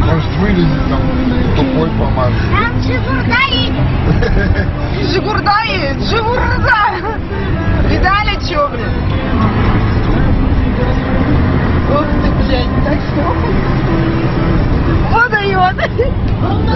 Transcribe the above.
Может, вылезет там тупой помажет. Там Джигурдаи! Джигурдаи! Джигурда! Видали, чё, блин? Ох ты, блядь, так что? Вот и он!